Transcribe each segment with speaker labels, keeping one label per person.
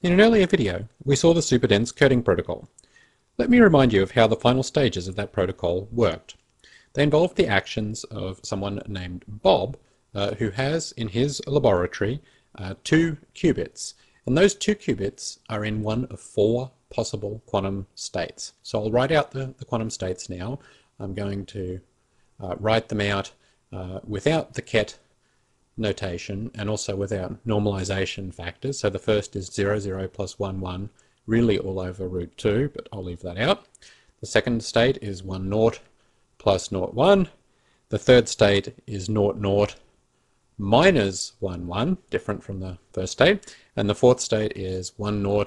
Speaker 1: In an earlier video, we saw the superdense coding protocol. Let me remind you of how the final stages of that protocol worked. They involved the actions of someone named Bob, uh, who has in his laboratory uh, two qubits. And those two qubits are in one of four possible quantum states. So I'll write out the, the quantum states now. I'm going to uh, write them out uh, without the ket notation and also without normalization factors. So the first is 0, 0 plus 1, 1, really all over root 2, but I'll leave that out. The second state is 1, 0 plus 0, 1. The third state is 0, 0 minus 1, 1, different from the first state. And the fourth state is 1, 0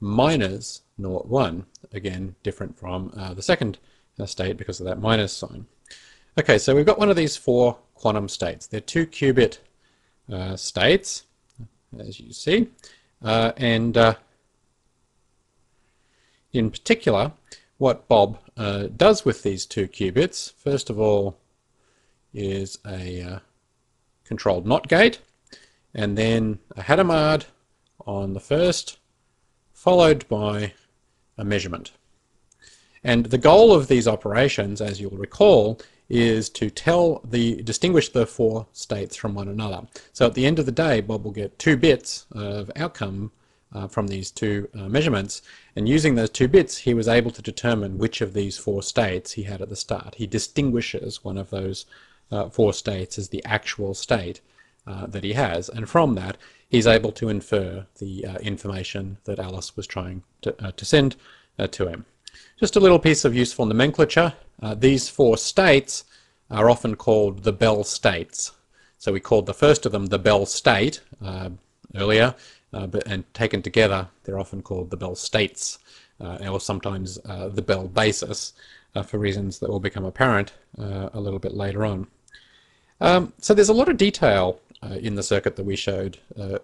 Speaker 1: minus 0, 1, again, different from uh, the second uh, state because of that minus sign. Okay, so we've got one of these four quantum states. They're two qubit uh, states, as you see, uh, and uh, in particular, what Bob uh, does with these two qubits, first of all, is a uh, controlled NOT gate, and then a Hadamard on the first, followed by a measurement. And the goal of these operations, as you'll recall, is to tell the distinguish the four states from one another. So at the end of the day, Bob will get two bits of outcome uh, from these two uh, measurements, and using those two bits, he was able to determine which of these four states he had at the start. He distinguishes one of those uh, four states as the actual state uh, that he has, and from that, he's able to infer the uh, information that Alice was trying to, uh, to send to him. Just a little piece of useful nomenclature. Uh, these four states are often called the Bell states. So we called the first of them the Bell state uh, earlier, uh, but, and taken together they're often called the Bell states, uh, or sometimes uh, the Bell basis, for reasons that will become apparent a little bit later on. Um, so there's a lot of detail in the circuit that we showed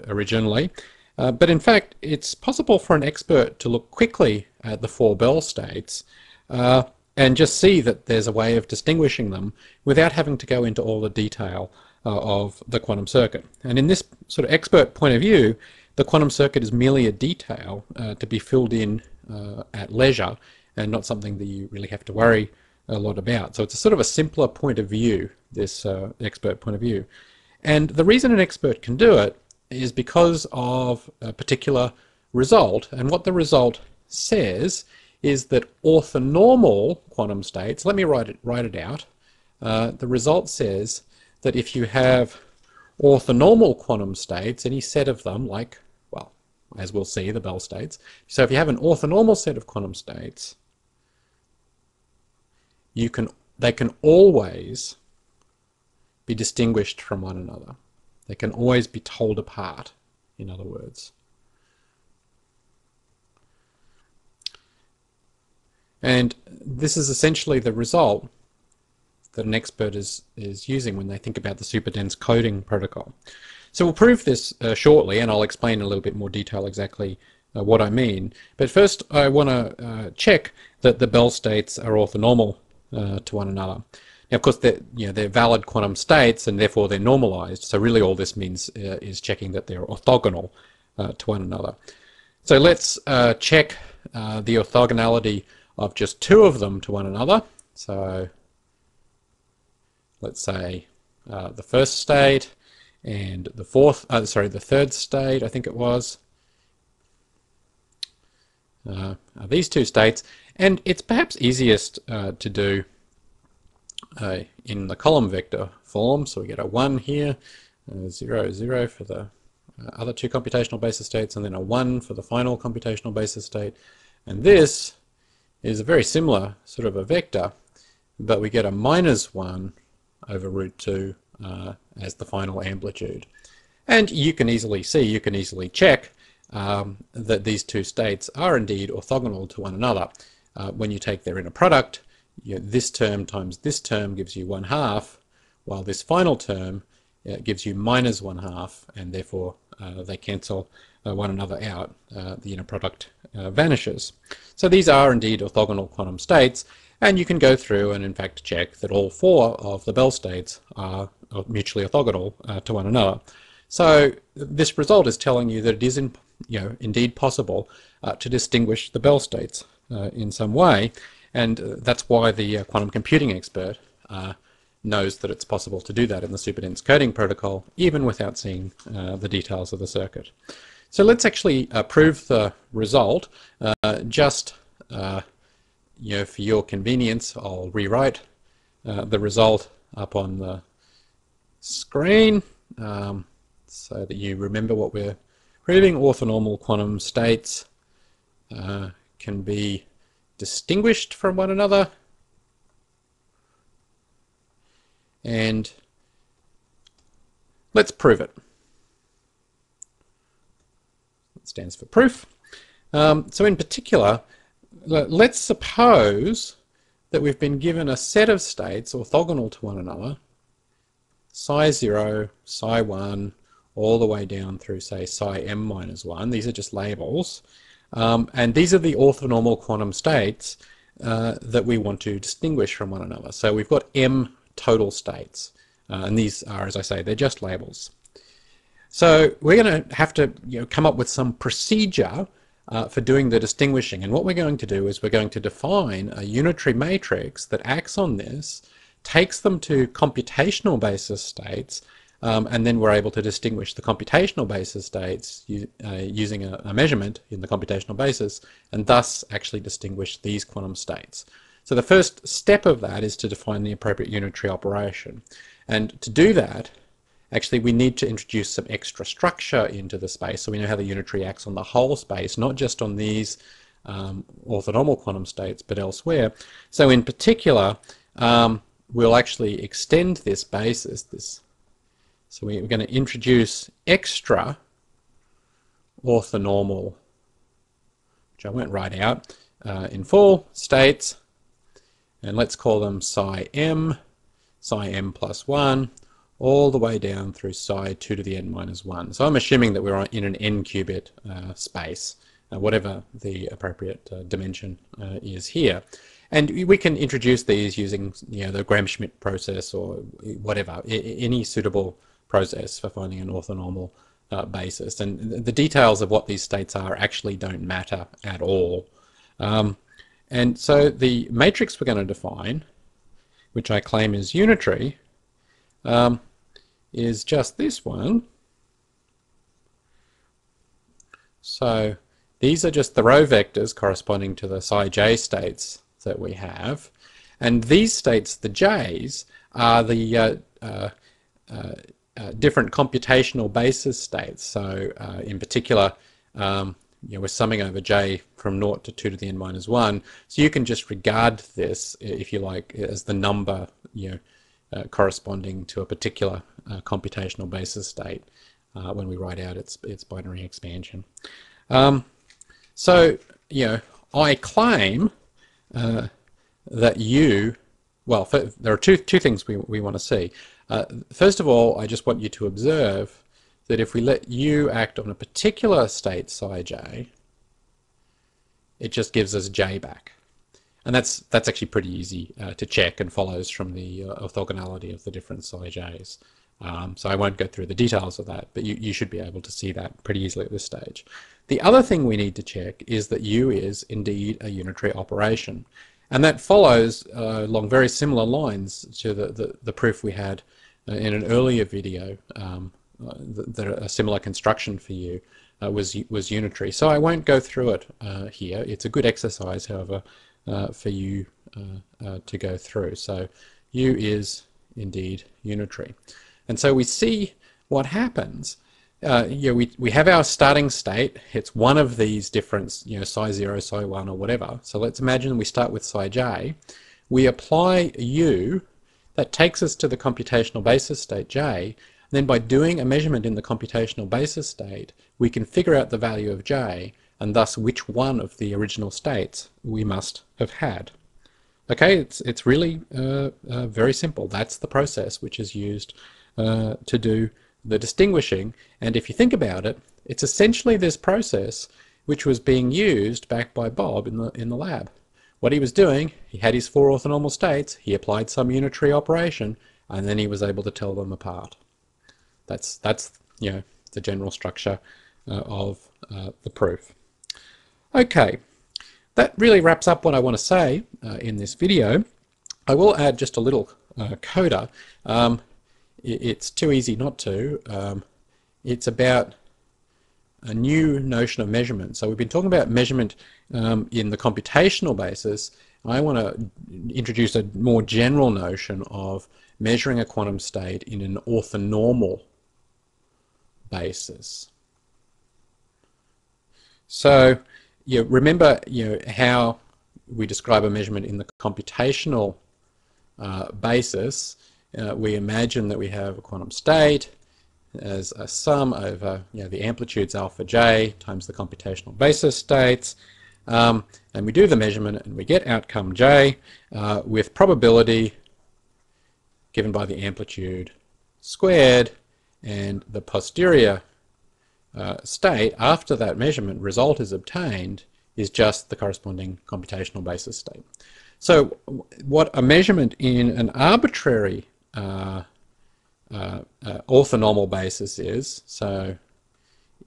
Speaker 1: originally. Uh, but in fact, it's possible for an expert to look quickly at the four Bell states uh, and just see that there's a way of distinguishing them without having to go into all the detail uh, of the quantum circuit. And in this sort of expert point of view, the quantum circuit is merely a detail uh, to be filled in uh, at leisure and not something that you really have to worry a lot about. So it's a sort of a simpler point of view, this expert point of view. And the reason an expert can do it is because of a particular result. And what the result says is that orthonormal quantum states, let me write it, write it out. Uh, the result says that if you have orthonormal quantum states, any set of them, like, well, as we'll see, the Bell states. So if you have an orthonormal set of quantum states, you can, they can always be distinguished from one another. They can always be told apart, in other words. And this is essentially the result that an expert is, is using when they think about the superdense coding protocol. So we'll prove this uh, shortly, and I'll explain in a little bit more detail exactly uh, what I mean. But first, I want to uh, check that the Bell states are orthonormal uh, to one another. Now, of course, they're, you know, they're valid quantum states and therefore they're normalized. So really all this means uh, is checking that they're orthogonal uh, to one another. So let's uh, check uh, the orthogonality of just two of them to one another. So let's say uh, the first state and the fourth, uh, sorry, the third state, I think it was. these two states. And it's perhaps easiest to do uh, in the column vector form. So we get a 1 here, uh, 0, 0 for the uh, other two computational basis states, and then a 1 for the final computational basis state. And this is a very similar sort of a vector, but we get a minus 1 over root 2 uh, as the final amplitude. And you can easily see, you can easily check um, that these two states are indeed orthogonal to one another. Uh, when you take their inner product, you know, this term times this term gives you 1 half, while this final term uh, gives you minus 1 half, and therefore uh, they cancel uh, one another out. Uh, the inner product uh, vanishes. So these are indeed orthogonal quantum states, and you can go through and in fact check that all four of the Bell states are mutually orthogonal uh, to one another. So this result is telling you that it is in you know, indeed possible uh, to distinguish the Bell states uh, in some way. And uh, that's why the uh, quantum computing expert uh, knows that it's possible to do that in the superdense coding protocol, even without seeing uh, the details of the circuit. So let's actually prove the result. just you know, for your convenience, I'll rewrite the result up on the screen um, so that you remember what we're proving. Orthonormal quantum states uh, can be distinguished from one another and let's prove it. It stands for proof. Um, so in particular, let's suppose that we've been given a set of states orthogonal to one another psi 0, psi 1, all the way down through, say, psi m minus 1. These are just labels. Um, and these are the orthonormal quantum states uh, that we want to distinguish from one another. So we've got m total states. Uh, and these are, as I say, they're just labels. So we're going to have to you know, come up with some procedure uh, for doing the distinguishing. And what we're going to do is we're going to define a unitary matrix that acts on this takes them to computational basis states, um, and then we're able to distinguish the computational basis states uh, using a, a, measurement in the computational basis, and thus actually distinguish these quantum states. So the first step of that is to define the appropriate unitary operation. And to do that, actually we need to introduce some extra structure into the space so we know how the unitary acts on the whole space, not just on these um, orthonormal quantum states, but elsewhere. So in particular, um, we'll actually extend this basis. This, so we're going to introduce extra orthonormal, which I won't write out, uh, in full states, and let's call them psi m, psi m plus 1, all the way down through psi 2 to the n minus 1. So I'm assuming that we're in an n qubit uh, space, uh, whatever the appropriate uh, dimension uh, is here. And we can introduce these using you know, the Gram-Schmidt process or whatever, any suitable process for finding an orthonormal uh, basis. And the details of what these states are actually don't matter at all. Um, and so the matrix we're going to define, which I claim is unitary, um, is just this one. So these are just the row vectors corresponding to the psi j states that we have. And these states, the J's, are the uh, uh, uh, uh different computational basis states. So uh, in particular, um, you know, we're summing over j from 0 to 2 to the n minus 1. So you can just regard this, if you like, as the number you know, uh, corresponding to a particular computational basis state when we write out its, its binary expansion. Um, so, you know, I claim uh, that you, well, there are two, two things we, we want to see. Uh, first of all, I just want you to observe that if we let u act on a particular state psi j, it just gives us j back. And that's that's actually pretty easy uh, to check and follows from the uh, orthogonality of the different psi j's. Um, so I won't go through the details of that, but you, you should be able to see that pretty easily at this stage. The other thing we need to check is that U is indeed a unitary operation. And that follows uh, along very similar lines to the, the, the proof we had in an earlier video um, uh, that a similar construction for U uh, was, was unitary. So I won't go through it uh, here. It's a good exercise, however, uh, for you to go through. So U is indeed unitary. And so we see what happens. Uh, yeah, we, we have our starting state. It's one of these different, you know, psi 0, psi 1, or whatever. So let's imagine we start with psi j. We apply u. That takes us to the computational basis state j. Then by doing a measurement in the computational basis state, we can figure out the value of j, and thus which one of the original states we must have had. Okay, it's, it's really uh, uh, very simple. That's the process which is used uh, to do the distinguishing. And if you think about it, it's essentially this process which was being used back by Bob in the, in the lab. What he was doing, he had his four orthonormal states, he applied some unitary operation, and then he was able to tell them apart. That's, that's you know, the general structure uh, of uh, the proof. Okay, that really wraps up what I want to say uh, in this video. I will add just a little uh, coda. Um, it, it's too easy not to. Um, it's about a new notion of measurement. So we've been talking about measurement um, in the computational basis. I want to introduce a more general notion of measuring a quantum state in an orthonormal basis. So you remember you know, how we describe a measurement in the computational uh, basis. Uh, we imagine that we have a quantum state as a sum over you know, the amplitudes alpha j times the computational basis states. Um, and we do the measurement and we get outcome j uh, with probability given by the amplitude squared and the posterior uh, state after that measurement result is obtained is just the corresponding computational basis state. So what a measurement in an arbitrary uh, uh, uh, orthonormal basis is, so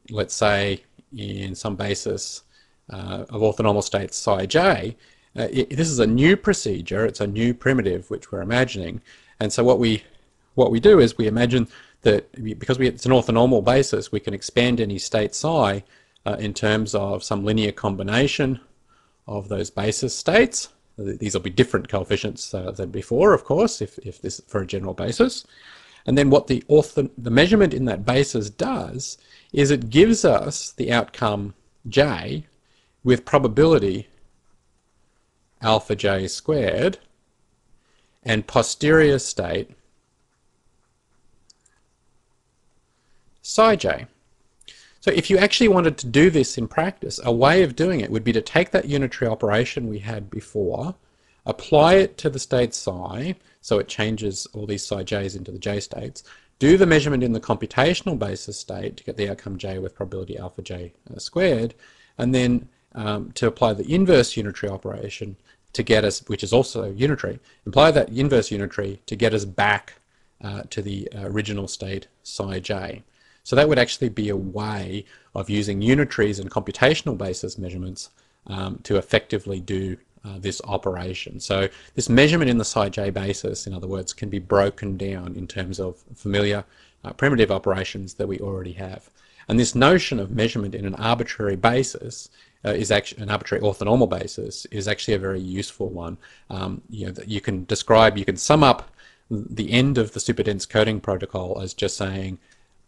Speaker 1: let's say in some basis uh, of orthonormal states psi j, uh, it, this is a new procedure, it's a new primitive which we're imagining, and so what we what we do is we imagine that because we, it's an orthonormal basis, we can expand any state psi uh, in terms of some linear combination of those basis states. These will be different coefficients uh, than before, of course, if, if this is for a general basis. And then what the, the measurement in that basis does is it gives us the outcome j with probability alpha j squared and posterior state psi j. So if you actually wanted to do this in practice, a way of doing it would be to take that unitary operation we had before, apply it to the state psi, so it changes all these psi j's into the j states, do the measurement in the computational basis state to get the outcome j with probability alpha j uh, squared, and then um, to apply the inverse unitary operation to get us, which is also unitary, apply that inverse unitary to get us back uh, to the uh, original state psi j. So that would actually be a way of using unitaries and computational basis measurements um, to effectively do uh, this operation. So this measurement in the psi j basis, in other words, can be broken down in terms of familiar uh, primitive operations that we already have. And this notion of measurement in an arbitrary basis uh, is actually an arbitrary orthonormal basis is actually a very useful one. Um, you know, that you can describe, you can sum up the end of the superdense coding protocol as just saying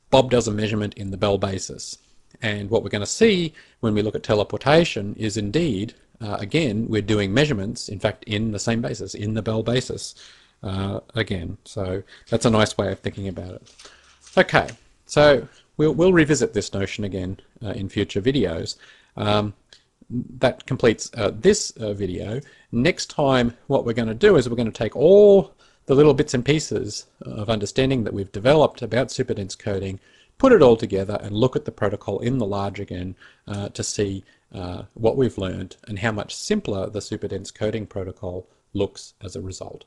Speaker 1: Bob does a measurement in the Bell basis. And what we're going to see when we look at teleportation is indeed, uh, again, we're doing measurements, in fact, in the same basis, in the Bell basis uh, again. So that's a nice way of thinking about it. Okay, so we'll, we'll revisit this notion again uh, in future videos. Um, that completes uh, this uh, video. Next time, what we're going to do is we're going to take all the little bits and pieces of understanding that we've developed about superdense coding, put it all together and look at the protocol in the large again uh, to see uh, what we've learned and how much simpler the superdense coding protocol looks as a result.